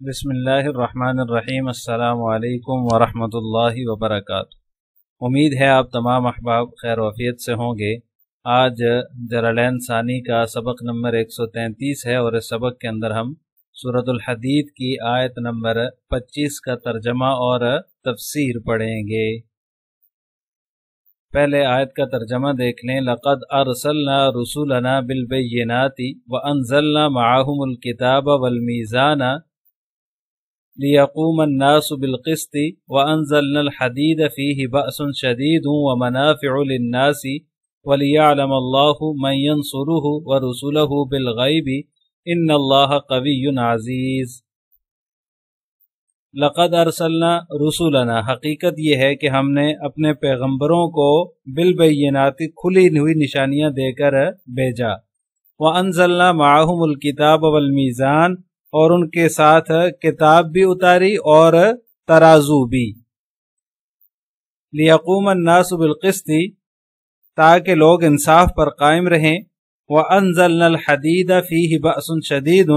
बिस्मिल्लाहिर्रहमानिर्रहीम अस्सलाम वालेकुम वरहमतुल्लाहि वबरकातुहू उम्मीद है आप तमाम अहबाब खैर वफियत से होंगे आज जरालैन सानी का सबक नंबर 133 है और इस सबक के अंदर हम सूरतुल हदीद की आयत नंबर 25 का तर्जमा और तफसीर पढ़ेंगे पहले आयत का तर्जमा देख लें, लक़द अरसलना रसूलना बिलबैनाति व अनजलना माहुमुल किताब वलमीज़ाना लियकूम अन्नास बिलक़िस्ति व अनजलना हदीद फ़ीहि बअसन शदीद व वलियअलम अल्लाहु मन यंसुरुहु व रसूलहु बिलग़ैबि, इन्नल्लाह कवियुन अज़ीज़। लक़द अरसलना रसूलना। हकीकत यह है कि हमने अपने पैगंबरों को बिलबैनाती खुली हुई निशानियाँ देकर भेजा। व अनजलना माहमुल किताब वलमीज़ान और उनके साथ किताब भी उतारी और तराजू भी। लियकूम नासबिलकिस्ती ताकि लोग इंसाफ पर कायम रहें। व अनजल हदीद फ़ी बसन शदीद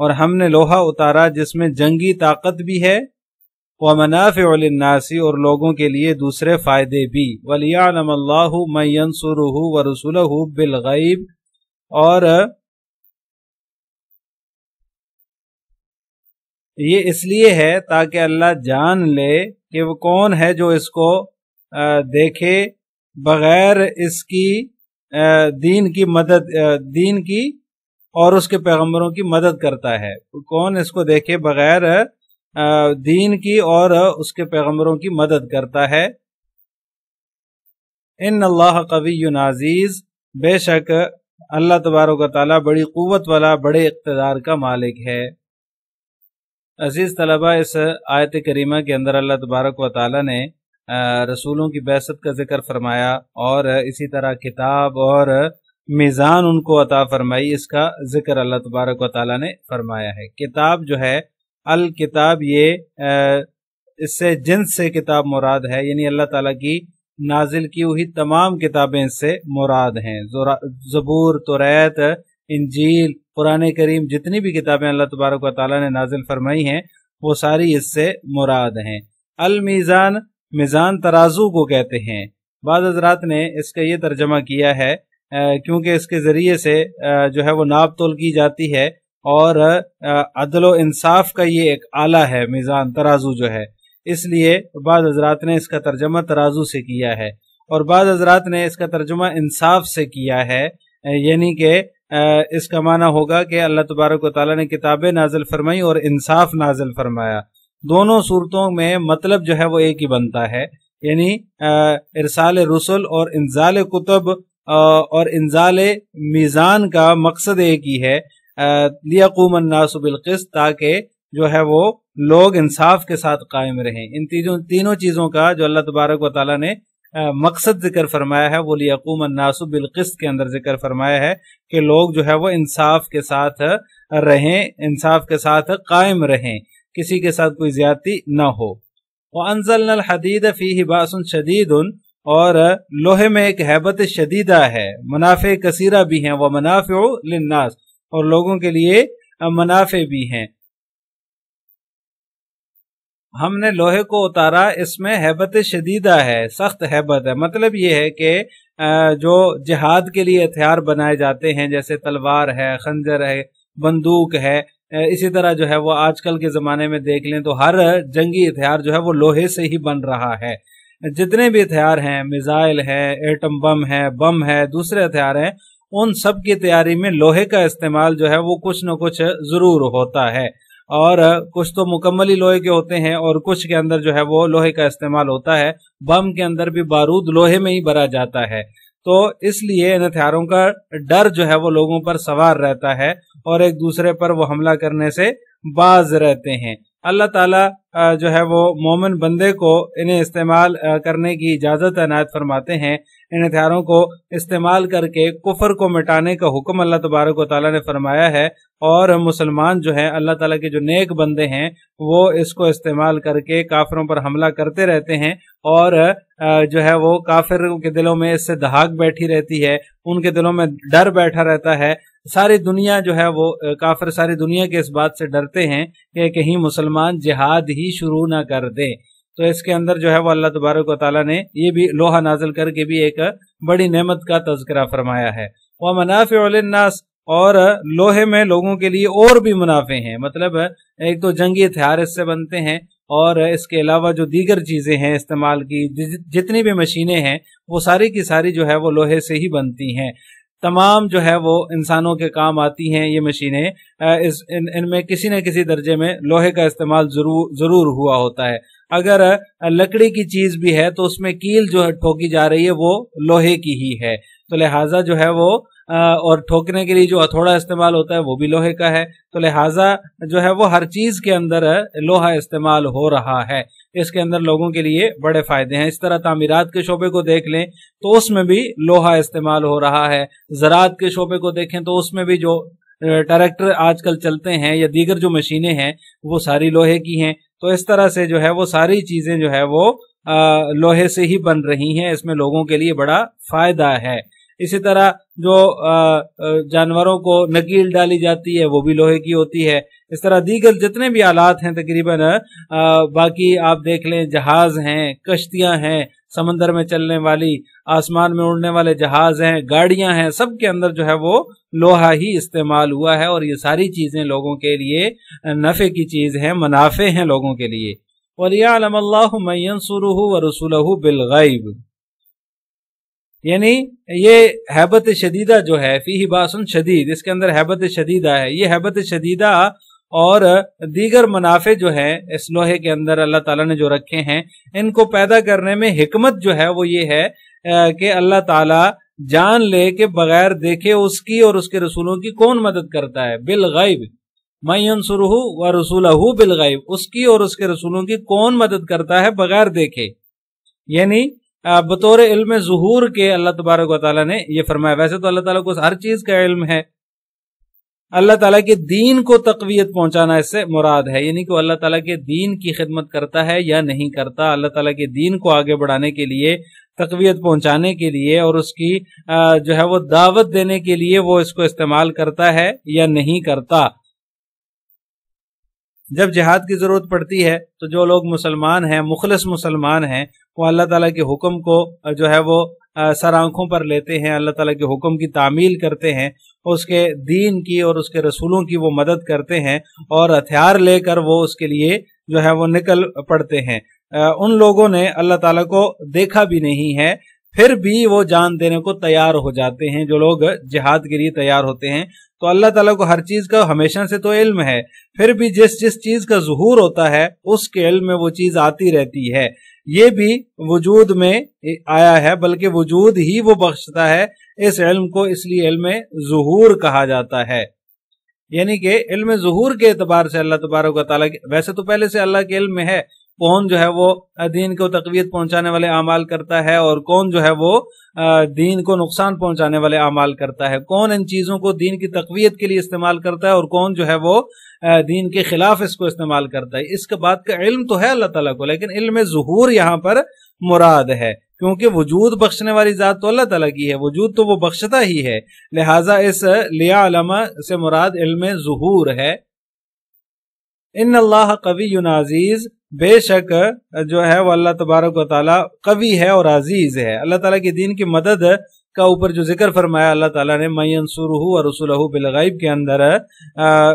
और हमने लोहा उतारा जिसमें जंगी ताकत भी है, व मनाफ़नासी और लोगों के लिए दूसरे फ़ायदे भी। वलियानमल्लासुरहू व रसुलहू बिलगैब और ये इसलिए है ताकि अल्लाह जान ले कि वो कौन है जो इसको देखे बगैर इसकी दीन की मदद दीन की और उसके पैगंबरों की मदद करता है। कौन इसको देखे बगैर दीन की और उसके पैगंबरों की मदद करता है। इन अल्लाह कवी नाजीज बेशक अल्लाह तबारक ताली बड़ी क़वत वाला, बड़े इकतदार का मालिक है। अज़ीज़ तलबा, इस आयत करीमा के अंदर अल्लाह तबारक व ताली ने रसूलों की बैसत का ज़िक्र फरमाया और इसी तरह किताब और मीज़ान उनको अता फरमाई, इसका ज़िक्र अल्लाह तबारक वाली ने फरमाया है। किताब जो है अल किताब ये इससे जिन्स से किताब मुराद है, यानी अल्लाह ताला की नाजिल की हुई तमाम किताबें इससे मुराद हैं। जबूर, तुरैत, इंजील, पुराने करीम, जितनी भी किताबें अल्लाह तबारक वाली ने नाजिल फरमाई हैं, वो सारी इससे मुराद हैं। अल मीज़ान मीज़ान तराजू को कहते हैं। बाद हजरात ने इसका ये तर्जमा किया है क्योंकि इसके ज़रिए से जो है वो नाप तोल की जाती है और अदल इंसाफ का ये एक आला है, मीज़ान तराजू जो है। इसलिए बाद हजरात ने इसका तर्जमा तराजू से किया है और बाद हजरात ने इसका तर्जमा इंसाफ से किया है। यानी कि इसका माना होगा कि अल्लाह तबारक ताली ने किताबें नाजिल फरमाई और इंसाफ नाजिल फरमाया। दोनों सूरतों में मतलब जो है वो एक ही बनता है। यानी इरसाल रसुल और इंजाल कुतुब और इंजाल मीज़ान का मकसद एक ही है लियाकूमन्नासबिलकिस ताकि जो है वो लोग इंसाफ के साथ कायम रहें। इन तीनों तीनों चीज़ों का जो अल्लाह तबारक वाली ने मकसद ज़िक्र फरमाया है, वो लियाकूम बिलकिस्त के अंदर ज़िक्र फरमाया है कि लोग जो है वो इंसाफ के साथ रहें, इंसाफ के साथ कायम रहें, किसी के साथ कोई ज्यादती ना हो। वह अनजल हदीद फ़ी बासन शदीद और लोहे में एक हैबत शदीदा है। मुनाफे कसीरा भी हैं। वह मुनाफे लिन्नास। और लोगों के लिए मुनाफे भी हैं। हमने लोहे को उतारा। इसमें हैबत शदीदा है। सख्त हैबत है। मतलब ये है कि जो जिहाद के लिए हथियार बनाए जाते हैं, जैसे तलवार है, खंजर है, बंदूक है इसी तरह जो है वो आजकल के ज़माने में देख लें तो हर जंगी हथियार जो है वो लोहे से ही बन रहा है। जितने भी हथियार हैं, मिसाइल है, एटम बम है बम है, दूसरे हथियार हैं, उन सब की तैयारी में लोहे का इस्तेमाल जो है वो कुछ न कुछ ज़रूर होता है। और कुछ तो मुकम्मल लोहे के होते हैं और कुछ के अंदर जो है वो लोहे का इस्तेमाल होता है। बम के अंदर भी बारूद लोहे में ही भरा जाता है। तो इसलिए इन हथियारों का डर जो है वो लोगों पर सवार रहता है और एक दूसरे पर वो हमला करने से बाज रहते हैं। अल्लाह ताला जो है वो मोमिन बंदे को इन्हें इस्तेमाल करने की इजाज़त अनायत फरमाते हैं। इन हथियारों को इस्तेमाल करके कुफर को मिटाने का हुक्म अल्लाह तबारक ताला ने फरमाया है और मुसलमान जो है, अल्लाह ताला के जो नेक बंदे हैं, वो इसको इस्तेमाल करके काफिरों पर हमला करते रहते हैं और जो है वो काफिर के दिलों में इससे दहाक बैठी रहती है, उनके दिलों में डर बैठा रहता है सारी दुनिया जो है वो काफिर सारी दुनिया के इस बात से डरते हैं कि कहीं मुसलमान जिहाद ही शुरू ना कर दे। तो इसके अंदर जो है वो अल्लाह तबारक ताला ने ये भी लोहा नाजल करके भी एक बड़ी नेमत का तस्करा फरमाया है। वह मुनाफिनास और लोहे में लोगों के लिए और भी मुनाफे हैं। मतलब एक तो जंगी हथियार इससे बनते हैं, और इसके अलावा जो दीगर चीज़ें हैं इस्तेमाल की जितनी भी मशीनें हैं, वो सारी की सारी जो है वो लोहे से ही बनती हैं। तमाम जो है वो इंसानों के काम आती हैं ये मशीनें। इस, इन, इनमें किसी न किसी दर्जे में लोहे का इस्तेमाल ज़रूर ज़रूर हुआ होता है। अगर लकड़ी की चीज़ भी है तो उसमें कील जो है ठोकी जा रही है वो लोहे की ही है। तो लिहाजा जो है वो और ठोकने के लिए जो हथौड़ा इस्तेमाल होता है वो भी लोहे का है। तो लिहाजा जो है वो हर चीज़ के अंदर लोहा इस्तेमाल हो रहा है। इसके अंदर लोगों के लिए बड़े फ़ायदे हैं। इस तरह तामीरात के शोबे को देख लें तो उसमें भी लोहा इस्तेमाल हो रहा है। ज़रात के शोबे को देखें तो उसमें भी जो ट्रैक्टर आजकल चलते हैं या दीगर जो मशीनें हैं वो सारी लोहे की हैं। तो इस तरह से जो है वो सारी चीज़ें जो है वो आ, लोहे से ही बन रही हैं। इसमें लोगों के लिए बड़ा फ़ायदा है। इसी तरह जो जानवरों को नकील डाली जाती है, वो भी लोहे की होती है। इस तरह दीगर जितने भी आलात हैं तकरीबन बाकी आप देख लें, जहाज़ हैं, कश्तियाँ हैं, समंदर में चलने वाली, आसमान में उड़ने वाले जहाज़ हैं, गाड़ियाँ हैं सब के अंदर जो है वो लोहा ही इस्तेमाल हुआ है और ये सारी चीज़ें लोगों के लिए, नफे की चीज़ है, मुनाफे हैं लोगों के लिए। और यह वलियालम व रसूल बिलगैब यानी ये हैबत शदीदा जो है, फ़ी बासन शदीद, इसके अंदर हैबत शदीदा है। ये हैबत शदीदा और दीगर मुनाफे जो है, इस लोहे के अंदर अल्लाह ताला ने जो रखे हैं, इनको पैदा करने में हिकमत जो है, वो ये है कि अल्लाह ताला जान ले के बगैर देखे उसकी और उसके रसूलों की कौन मदद करता है? बिल गैब। मैनसुरहू व रसूलहू बिल गैब। उसकी और उसके रसूलों की कौन मदद करता है? बगैर देखे। यानी बतौर इल्म जहूर के अल्लाह तबारक वाली ने यह फरमाया, वैसे तो अल्लाह ताला को हर चीज़ का इल्म है। अल्लाह ताला के दीन को तकवीत पहुंचाना इससे मुराद है, यानी कि अल्लाह ताला के दीन की खिदमत करता है या नहीं करता, अल्लाह ताला के दीन को आगे बढ़ाने के लिए, तकवीत पहुँचाने के लिए और उसकी जो है वो दावत देने के लिए वो इसको इस्तेमाल करता है या नहीं करता। जब जिहाद की ज़रूरत पड़ती है तो जो लोग मुसलमान हैं, मुखलस मुसलमान हैं, वो अल्लाह ताला के हुक्म को जो है वो सर आँखों पर लेते हैं, अल्लाह ताला के हुक्म की तामील करते हैं, उसके दीन की और उसके रसूलों की वो मदद करते हैं और हथियार लेकर वो उसके लिए, जो है वो निकल पड़ते हैं। उन लोगों ने अल्लाह ताला को देखा भी नहीं है फिर भी वो जान देने को तैयार हो जाते हैं, जो लोग जिहाद के लिए तैयार होते हैं। तो अल्लाह ताला को हर चीज़ का हमेशा से तो इल्म है, फिर भी जिस जिस चीज़ का जहूर होता है, उसके इल्म में वो चीज़ आती रहती है। ये भी वजूद में आया है, बल्कि वजूद ही वो बख्शता है, इस इल्म को इसलिए इल्म जहूर कहा जाता है। यानी कि इल्म जहूर के एतबार से अल्लाह तबारक ताला वैसे तो पहले से अल्लाह के इल्म में है कौन जो है वो दीन को तकवीत पहुँचाने वाले अमाल करता है और कौन जो है वो दीन को नुकसान पहुँचाने वाले अमाल करता है? कौन इन चीज़ों को दीन की तकवीत के लिए इस्तेमाल करता है और कौन जो है वो दीन के खिलाफ इसको इस्तेमाल करता है? इसके बाद का इल्म तो है अल्लाह ताला को, लेकिन इल्म जहूर यहाँ पर मुराद है, क्योंकि वजूद बख्शने वाली जात तो अल्लाह तला की है, वजूद तो वो बख्शता ही है। लिहाजा इस लिया से मुराद इल्म जहूर है। इन अल्लाह कवि अज़ीज़ बेशक जो है वो अल्लाह तबारक कवि है और अज़ीज़ है। अल्लाह ताला के दीन की मदद का ऊपर जो ज़िक्र फरमाया अल्लाह ताला ने मैनसुर और रसुल बिलगैब के अंदर आ,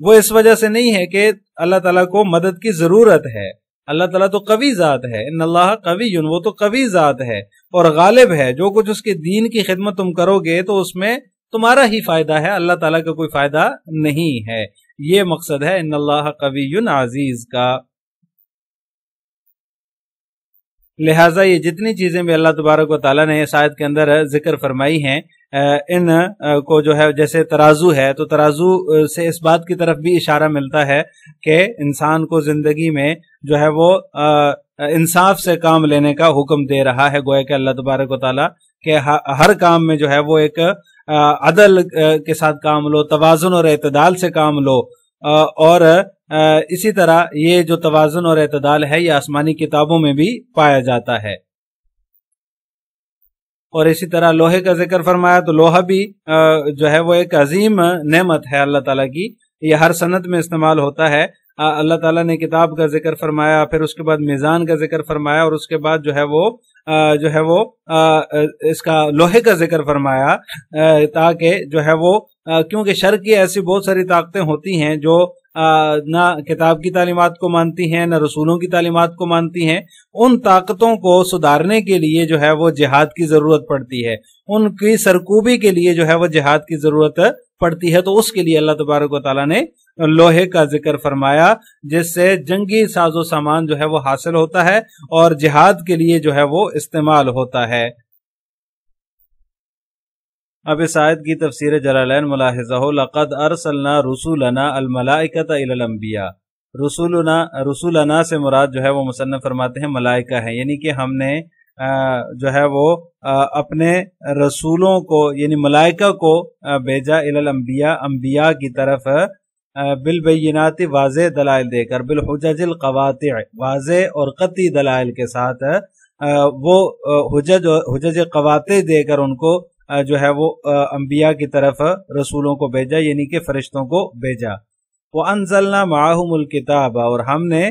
वो इस वजह से नहीं है कि अल्लाह ताला को मदद की ज़रूरत है। अल्लाह ताला तो कवि ज़ात है। इन अल्लाह कवि वो तो कवि ज़ात है और गालिब है। जो कुछ उसके दीन की खिदमत तुम करोगे तो उसमें तुम्हारा ही फ़ायदा है। अल्लाह ताला का कोई फ़ायदा नहीं है। ये मकसद है इन अल्लाह कवी अज़ीज़ का। लिहाजा ये जितनी चीज़ें भी अल्लाह तबारक वाली ने शायद के अंदर ज़िक्र फरमाई हैं इन को जो है, जैसे तराजू है तो तराजू से इस बात की तरफ़ भी इशारा मिलता है कि इंसान को ज़िंदगी में जो है वो इंसाफ से काम लेने का हुक्म दे रहा है। गोया के अल्लाह तबारक ताला के हर काम में जो है वो एक अदल के साथ काम लो तोज़ुन और अतदाल से काम लो। और इसी तरह ये जो तोज़ुन और अतदाल है, ये आसमानी किताबों में भी पाया जाता है। और इसी तरह लोहे का ज़िक्र फरमाया तो लोहा भी जो है वो एक अजीम नेमत है अल्लाह ताला की। ये हर सनत में इस्तेमाल होता है। अल्लाह ताला ने किताब का ज़िक्र फरमाया, फिर उसके बाद मीज़ान का ज़िक्र फरमाया, और उसके बाद जो है वो जो है वो इसका लोहे का ज़िक्र फरमाया ताकि जो है वो क्योंकि शर की ऐसी बहुत सारी ताकतें होती हैं जो ना किताब की तालीमत को मानती हैं, ना रसूलों की तालीमत को मानती हैं, उन ताकतों को सुधारने के लिए जो है वो जिहाद की ज़रूरत पड़ती है। उनकी सरकूबी के लिए जो है वो जिहाद की ज़रूरत पड़ती है तो उसके लिए अल्लाह तबारक ताला ने लोहे का ज़िक्र फरमाया, जिससे जंगी साजो सामान जो है वो हासिल होता है और जिहाद के लिए जो है वो इस्तेमाल होता है। अब इस आयत की तफसीर जलालैन मुलाहिज़ाक़द अरसलना रसूलना अलमलाइकत इलम्बिया रसूलना रसूलना से मुराद जो है वो मुसन्ना फरमाते हैं, मलाइका है। यानी कि हमने जो है वो अपने रसूलों को, यानी मलाइका को भेजा इलम्बिया अम्बिया की तरफ़ बिलबैनाती वाज दलाइल देकर बिलहजल कवात वाज और कती दलाइल के साथ वो हजज हजज कवाते देकर उनको जो है वो अम्बिया की तरफ़ रसूलों को भेजा, यानी कि फरिश्तों को भेजा। वो अनजलना माहमुल किताब, और हमने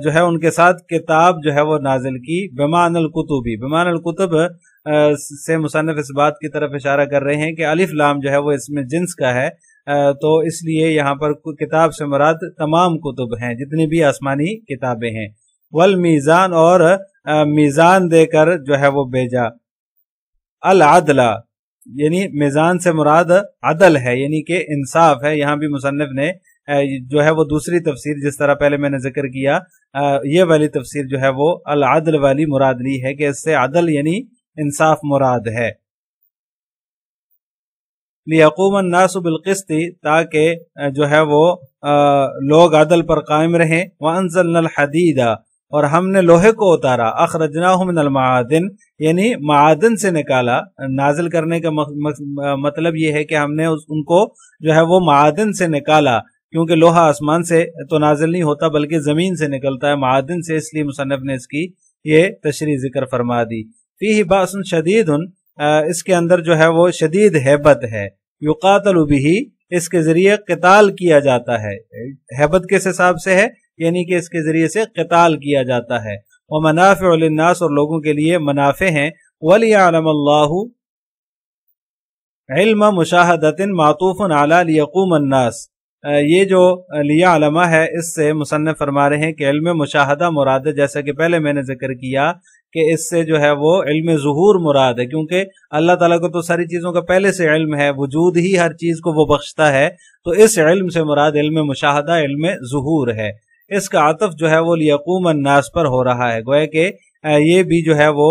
जो है उनके साथ किताब जो है वो नाजिल की बेमान कुतुबी। बेमान कुतुब से मुसनफ इस बात की तरफ़ इशारा कर रहे हैं कि अलिफ लाम जो है वो इसमें जिन्स का है तो इसलिए यहाँ पर किताब से मुराद तमाम कुतुब हैं, जितनी भी आसमानी किताबें हैं। वल मीज़ान और मीज़ान देकर जो है वो भेजा। अल आदला यानी मीज़ान से मुराद अदल है, यानी कि इंसाफ है। यहाँ भी मुसनफ ने जो है वो दूसरी तफसीर जिस तरह पहले मैंने ज़िक्र किया ये वाली तफसीर जो है वो अल आदल वाली मुराद ली है कि इससे अदल यानी इंसाफ मुराद है। लियकूमन नासुबिलकिस्ती ताकि जो है वो लोग अदल पर कायम रहें वनजल हदीदा और हमने लोहे को उतारा अखरजनादिन यानी मादन से निकाला नाजिल करने का मतलब ये है कि हमने उनको जो है वो मादन से निकाला क्योंकि लोहा आसमान से तो नाजिल नहीं होता बल्कि ज़मीन से निकलता है मादन से इसलिए मुसनफ ने इसकी ये तशरी ज़िक्र फरमा दी फ़ी बासन शदीद इसके अंदर जो है वो शदीद हैबत है। युकातल भी इसके ज़रिए कताल किया जाता है। हैबत किस हिसाब से है? यानी कि इसके ज़रिए से कताल किया जाता है। वह मनाफ़नास और लोगों के लिए मुनाफे हैं। वलियालम इल्म मुशाहदतिन मातूफ़न आला लियकूमन्नास ये जो लिया अलमा है, इससे मुसन्न फरमा रहे हैं कि इल्म मुशाहदा मुराद है। जैसा कि पहले मैंने ज़िक्र किया कि इससे जो है वो इल्म जहूर मुराद है, क्योंकि अल्लाह ताला को तो सारी चीज़ों का पहले से इल्म है, वजूद ही हर चीज़ को वो बख्शता है। तो इस इल्म से मुराद इल्म मुशाहदा, इल्म जहूर है। इसका आतफ जो है वो लियकूम अन्नास पर हो रहा है। गोया कि ये भी जो है वो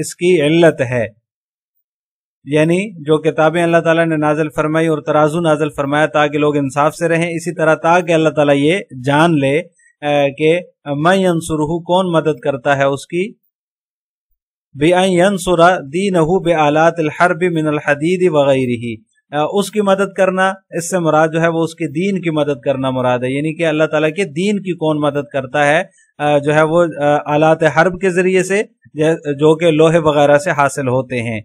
इसकी इल्लत है। यानी जो किताबें अल्लाह ताला ने नाजल फरमाई और तराजू नाजल फरमाया ताकि लोग इंसाफ से रहें, इसी तरह ताकि अल्लाह ताला ये जान ले कि मैं सुरहू कौन मदद करता है उसकी? बेअनसुरा दीनहू बे आलात हरब मिनल हदीद वगैरह उसकी मदद करना, इससे मुराद जो है वो उसके दीन की मदद करना मुराद है। यानी कि अल्लाह ताला के दीन की कौन मदद करता है? जो है वो आलात हर्ब के ज़रिए से जो कि लोहे वगैरह से हासिल होते हैं।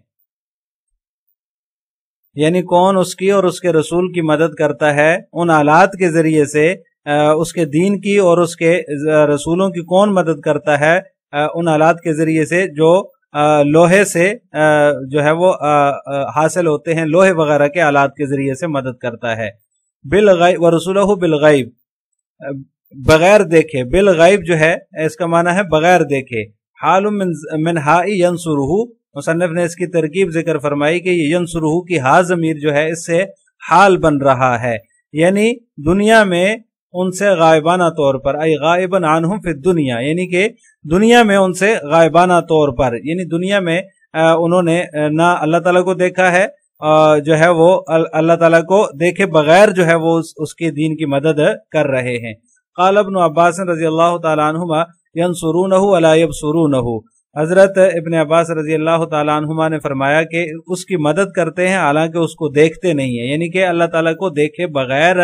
यानी कौन उसकी और उसके रसूल की मदद करता है, उन आलात के ज़रिए से उसके दीन की और उसके रसूलों की कौन मदद करता है उन आलात के ज़रिए से जो लोहे से जो है वो हासिल होते हैं, लोहे वगैरह के आलात के ज़रिए से मदद करता है। बिल गाइब व रसूल बिल गाइब बगैर देखे, बिल गाइब जो है, इसका माना है बगैर देखे। हाल मिन हाई यनसुरहू मुसनफ ने इसकी तरकीब ज़िक्र फरमाई कि ये यनसुरहू की हा जमीर जो है इससे हाल बन रहा है। यानी दुनिया में उनसे गायबाना तौर पर आई गायबन आनहम फिर दुनिया यानी कि दुनिया में उनसे गायबाना तौर पर यानी दुनिया में उन्होंने ना अल्लाह ताला को देखा है जो है वो अल्लाह ताला को देखे बगैर जो है वो उस, उसके दीन की मदद कर रहे हैं। कालबन अब्बास रज़ी अल्लाह तुमा यन सुरू नहू अलायब सुरू नहू हज़रत इबन अब्बास रज़ी अल्लाह तुमा ने फरमाया कि उसकी मदद करते हैं, हालाँकि उसको देखते नहीं है। यानी कि अल्लाह ताला को देखे बगैर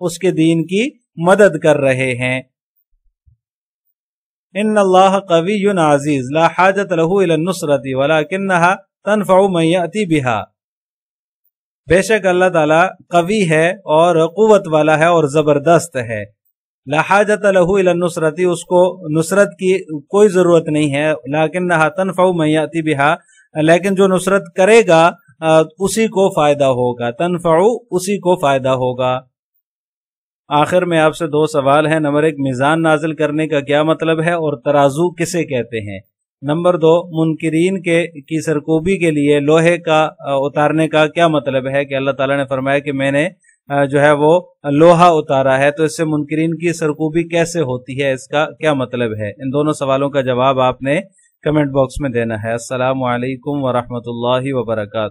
उसके दीन की मदद कर रहे हैं। इन अल्लाह कवी अज़ीज़, ला हाजत लहू वला किन्नहा तनफ़ाऊ मैती बिहा। बेशक अल्लाह ताला कवि है और कुवत वाला है और ज़बरदस्त है। लाजत लहू नुसरती, उसको नुसरत की कोई ज़रूरत नहीं है लाकिन तनफ़ाऊ मैती बिहा, लेकिन जो नुसरत करेगा उसी को फ़ायदा होगा, तनफ़ाऊ उसी को फ़ायदा होगा। आखिर में आपसे दो सवाल हैं। नंबर एक, मिजान नाजिल करने का क्या मतलब है, और तराजू किसे कहते हैं? नंबर दो, मुनकरीन के, की सरकूबी के लिए लोहे का उतारने का क्या मतलब है? कि अल्लाह ताला ने फरमाया कि मैंने जो है वो लोहा उतारा है तो इससे मुनकरीन की सरकूबी कैसे होती है, इसका क्या मतलब है? इन दोनों सवालों का जवाब आपने कमेंट बॉक्स में देना है। असलकम वरहमल वर्का